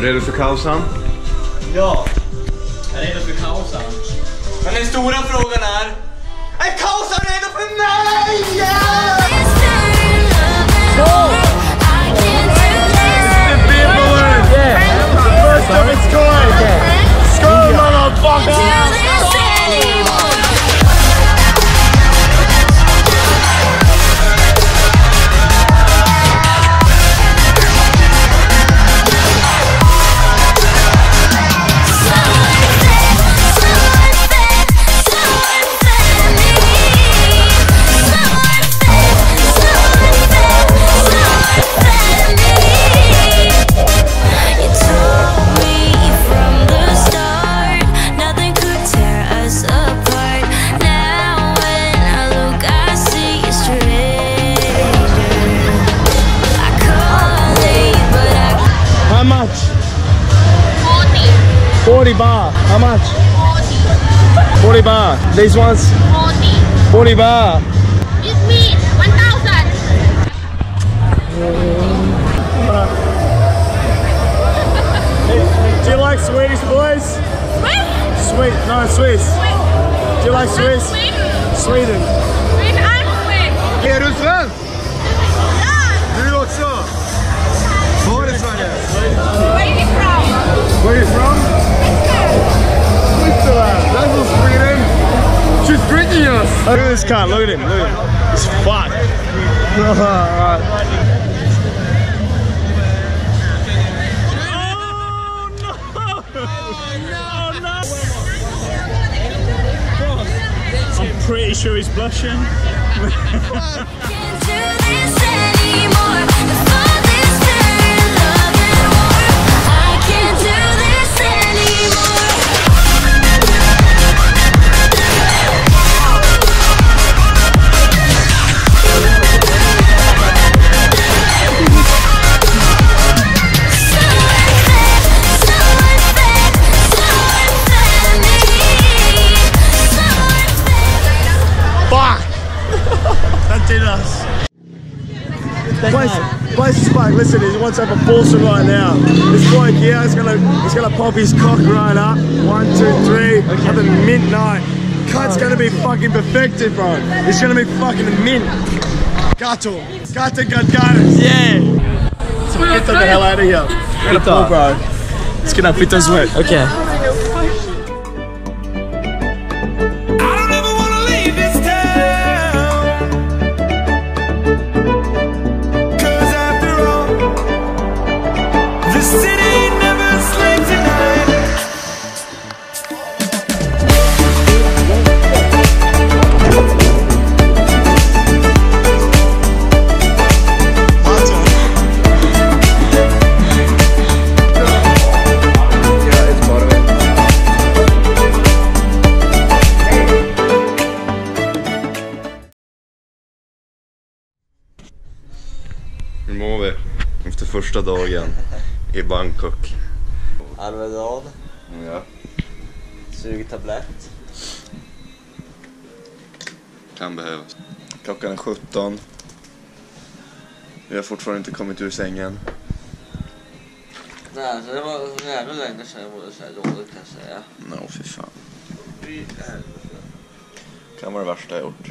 du redo för kaosan? Ja, jag är redo för kaosan? Men den stora frågan är... Är kaosan redo för mig? Yeah! 40 baht. How much? 40 40 baht. These ones? 40 40 baht. It's me, 1000. Do you like Swedish boys? Sweet. No, Swiss. Do you like Swiss? Sweden. Sweden. Sweden and Sweden. Är du She's greeting us. Look at this cunt. Look at him. Look at him. He's fucked. Alright. I'm pretty sure he's blushing. Place, place is fucked. Listen, he wants to have a foursome right now. This bloke here is gonna he's gonna pop his cock right up. One, two, three. Have a mint night. Cunt's gonna be fucking perfected, bro. It's gonna be fucking a mint. Gato. Gato Gadgaris. Yeah. So get the hell out of here. Get a pull, bro. It's gonna fit us wet. Okay. Hur mår vi? Efter första dagen i Bangkok. Alvedon, Ja. sugtablett. Kan behövas. Klockan är 17. Vi har fortfarande inte kommit ur sängen. Nej, alltså det var så jävla länge sedan jag mådde så här dåligt kan jag säga. No, fy fan. Kan vara det värsta jag gjort.